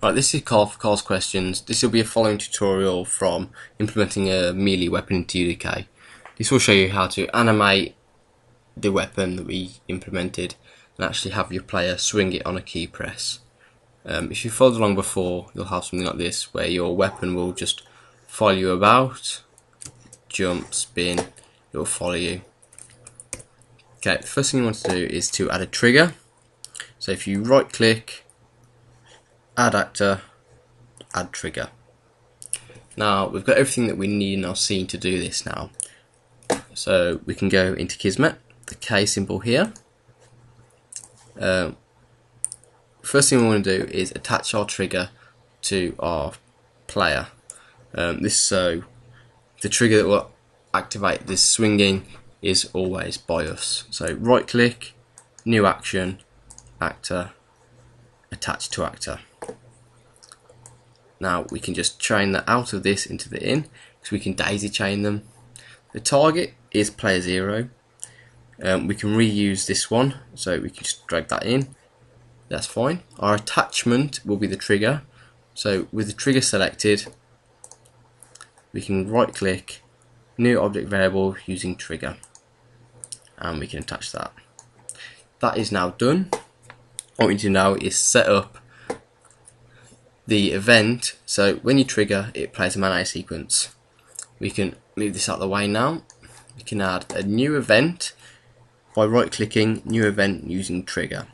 Right, this is Carl for Carl's Questions. This will be a following tutorial from implementing a melee weapon into UDK. This will show you how to animate the weapon that we implemented and actually have your player swing it on a key press. Um, if you followed along before, you'll have something like this where your weapon will just follow you about, jump, spin, it will follow you. Okay, the first thing you want to do is to add a trigger. So if you right click add actor, add trigger. Now we've got everything that we need in our scene to do this now. So we can go into Kismet, the K symbol here. Uh, first thing we want to do is attach our trigger to our player. Um, this so the trigger that will activate this swinging is always by us. So right click, new action, actor, attach to actor. Now we can just chain that out of this into the in because we can daisy chain them. The target is player 0. Um, we can reuse this one so we can just drag that in. That's fine. Our attachment will be the trigger. So with the trigger selected we can right click new object variable using trigger and we can attach that. That is now done. What we need to now is set up the event, so when you trigger, it plays a matinee sequence. We can move this out of the way now. We can add a new event by right clicking new event using trigger.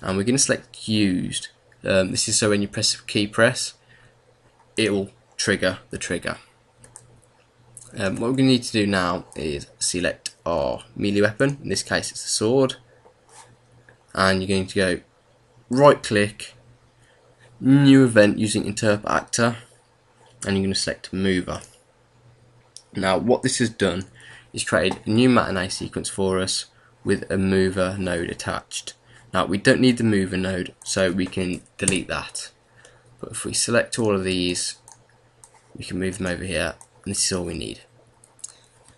And we're going to select used. Um, this is so when you press key press, it will trigger the trigger. Um, what we're going to need to do now is select our melee weapon, in this case it's a sword, and you're going to go right click new event using InterpActor and you're going to select mover. Now what this has done is created a new matinee sequence for us with a mover node attached. Now we don't need the mover node so we can delete that but if we select all of these we can move them over here and this is all we need.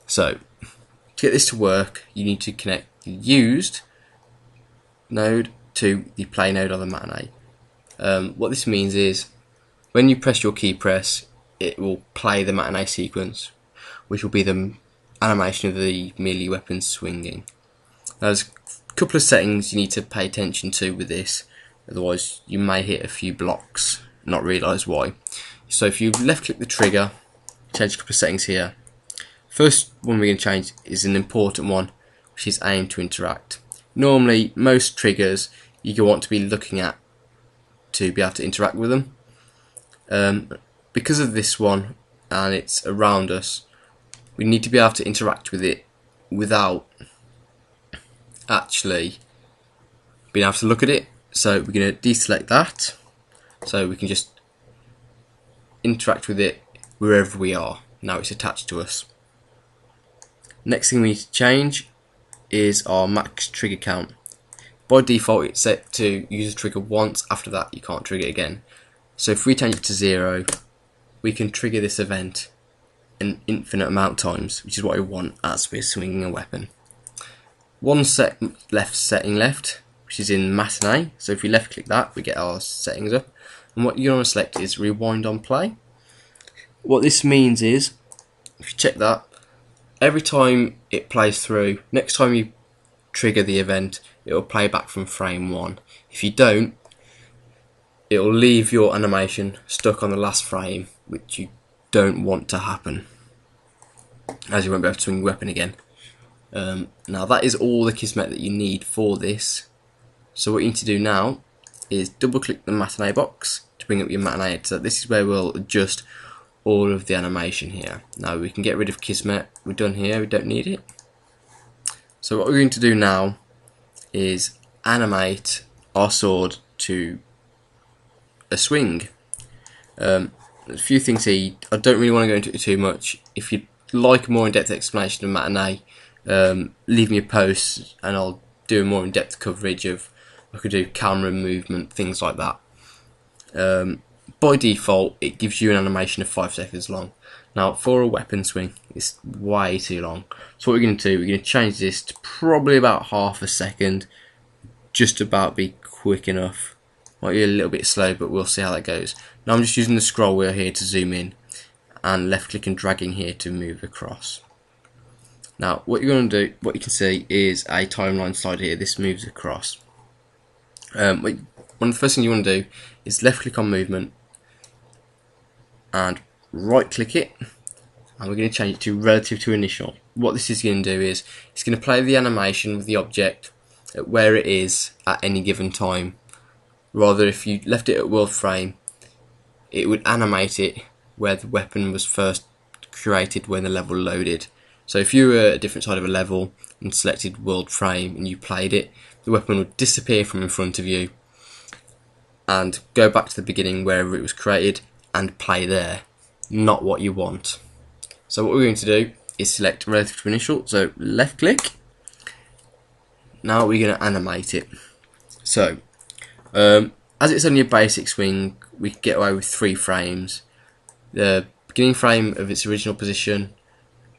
So to get this to work you need to connect the used node to the play node on the matinee. Um, what this means is when you press your key press, it will play the matinee sequence, which will be the animation of the melee weapon swinging. There's a couple of settings you need to pay attention to with this, otherwise you may hit a few blocks, not realise why. So if you left click the trigger, change a couple of settings here. First one we're going to change is an important one, which is aim to interact. Normally, most triggers you want to be looking at to be able to interact with them. Um, because of this one and it's around us, we need to be able to interact with it without actually being able to look at it. So we're going to deselect that so we can just interact with it wherever we are. Now it's attached to us. Next thing we need to change is our max trigger count. By default, it's set to use a trigger once. After that, you can't trigger it again. So if we change it to zero, we can trigger this event an infinite amount of times, which is what we want as we're swinging a weapon. One set left setting left, which is in matinee. So if we left click that, we get our settings up. And what you want to select is rewind on play. What this means is, if you check that, every time it plays through, next time you trigger the event, it will play back from frame one. If you don't, it will leave your animation stuck on the last frame, which you don't want to happen, as you won't be able to swing your weapon again. Um, now that is all the Kismet that you need for this. So what you need to do now is double click the matinee box to bring up your matinee editor. This is where we'll adjust all of the animation here. Now we can get rid of Kismet. We're done here. We don't need it. So what we're going to do now is animate our sword to a swing. Um, a few things here, I don't really want to go into it too much. If you'd like a more in-depth explanation of Matinee, um, leave me a post and I'll do a more in-depth coverage of, I could do camera movement, things like that. Um, by default, it gives you an animation of 5 seconds long. Now, for a weapon swing, it's way too long. So what we're going to do, we're going to change this to probably about half a second, just about be quick enough Might be a little bit slow, but we'll see how that goes. Now I'm just using the scroll wheel here to zoom in, and left click and dragging here to move across. Now, what you're going to do, what you can see is a timeline slide here. This moves across. Um, one of the first things you want to do is left click on movement and right click it and we're going to change it to relative to initial. What this is going to do is it's going to play the animation with the object at where it is at any given time. Rather, if you left it at world frame, it would animate it where the weapon was first created when the level loaded. So if you were a different side of a level and selected world frame and you played it, the weapon would disappear from in front of you and go back to the beginning wherever it was created and play there, not what you want. So what we're going to do is select relative to initial, so left click. Now we're going to animate it. So, um, as it's only a basic swing, we can get away with three frames. The beginning frame of its original position,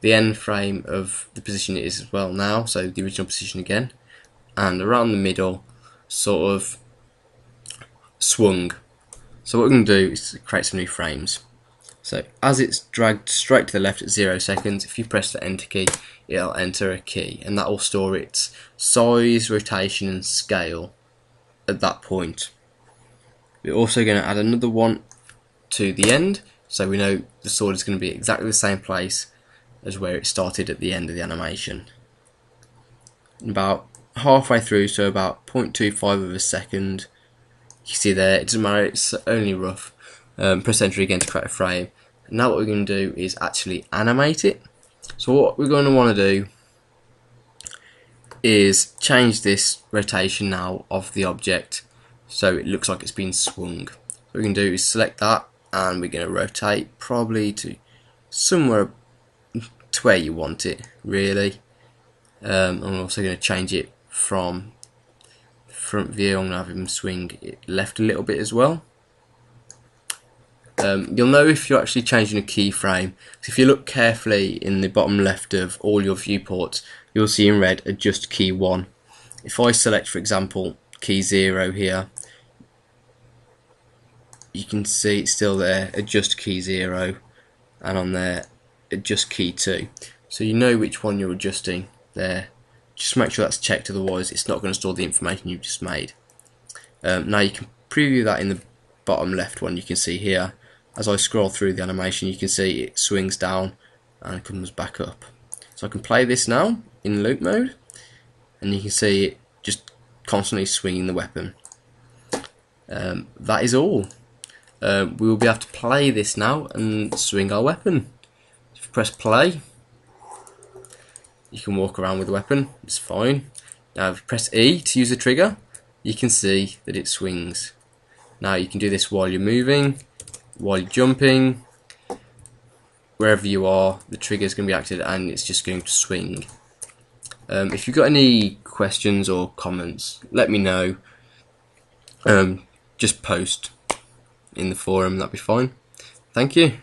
the end frame of the position it is as well now, so the original position again, and around the middle, sort of swung. So what we're going to do is create some new frames. So as it's dragged straight to the left at zero seconds, if you press the enter key, it'll enter a key and that will store its size, rotation and scale at that point. We're also going to add another one to the end so we know the sword is going to be exactly the same place as where it started at the end of the animation. About halfway through, so about 0.25 of a second, you see there, it doesn't matter, it's only rough um, press enter again to create a frame. Now what we're going to do is actually animate it. So what we're going to want to do is change this rotation now of the object so it looks like it's been swung. What we can do is select that and we're going to rotate probably to somewhere to where you want it really. Um, I'm also going to change it from front view, I'm going to have him swing it left a little bit as well. Um, you'll know if you're actually changing a keyframe. If you look carefully in the bottom left of all your viewports, you'll see in red adjust key 1. If I select, for example, key 0 here, you can see it's still there, adjust key 0, and on there, adjust key 2. So you know which one you're adjusting there. Just make sure that's checked, otherwise it's not going to store the information you've just made. Um, now you can preview that in the bottom left one you can see here as I scroll through the animation you can see it swings down and comes back up. So I can play this now in loop mode and you can see it just constantly swinging the weapon. Um, that is all. Um, we will be able to play this now and swing our weapon. If you press play, you can walk around with the weapon, it's fine. Now if you press E to use the trigger, you can see that it swings. Now you can do this while you're moving, while jumping, wherever you are, the trigger is going to be activated and it's just going to swing. Um, if you've got any questions or comments, let me know. Um, just post in the forum, that'd be fine. Thank you.